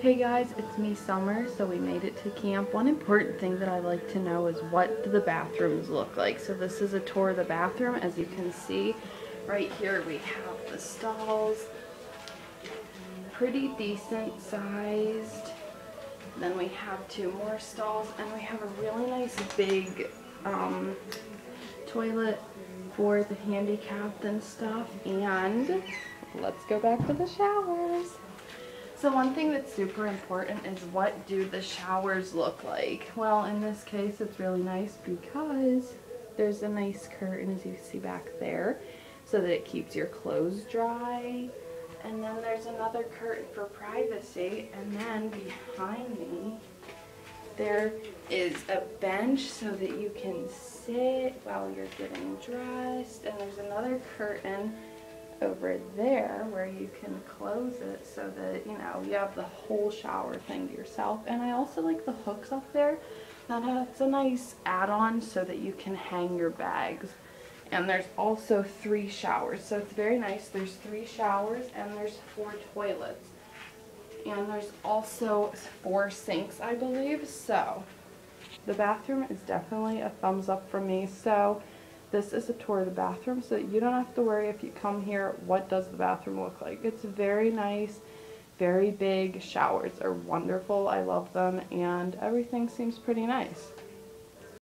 Hey guys, it's me Summer. So we made it to camp. One important thing that I like to know is what do the bathrooms look like. So this is a tour of the bathroom. As you can see, right here we have the stalls. Pretty decent sized. Then we have two more stalls and we have a really nice big um, toilet for the handicapped and stuff. And let's go back to the showers. So one thing that's super important is what do the showers look like? Well, in this case, it's really nice because there's a nice curtain as you see back there so that it keeps your clothes dry. And then there's another curtain for privacy. And then behind me, there is a bench so that you can sit while you're getting dressed. And there's another curtain over there where you can close it so that, you know, you have the whole shower thing to yourself. And I also like the hooks up there. That's a nice add-on so that you can hang your bags. And there's also three showers. So it's very nice. There's three showers and there's four toilets. And there's also four sinks, I believe. So the bathroom is definitely a thumbs up for me. So this is a tour of the bathroom so you don't have to worry if you come here, what does the bathroom look like. It's very nice, very big. Showers are wonderful. I love them and everything seems pretty nice.